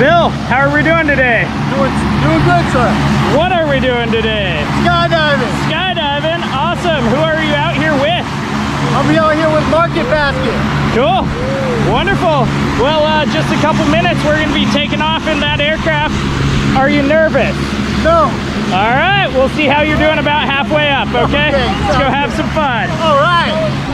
Bill, how are we doing today? Doing, doing good, sir. What are we doing today? Skydiving. Skydiving, awesome. Who are you out here with? I'll be out here with Market Basket. Cool, wonderful. Well, uh, just a couple minutes, we're gonna be taking off in that aircraft. Are you nervous? No. All right, we'll see how you're doing about halfway up, okay? Okay, Let's go have some fun. All right.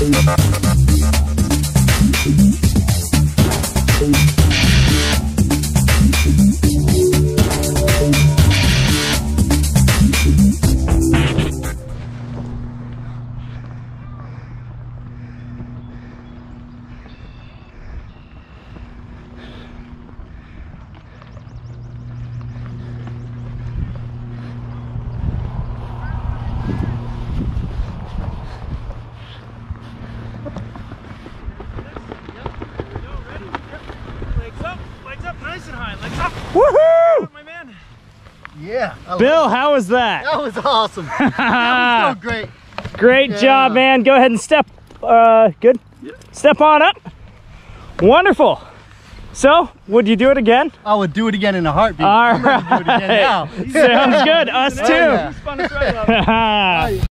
Legs Woohoo! my man. Yeah. I Bill, how was that? That was awesome. That was so great. Great Yeah. job, man. Go ahead and step, uh, good. Step on up. Wonderful. So, would you do it again? I would do it again in a heartbeat. All I'm ready to do it again now. Sounds good. Us Oh, too.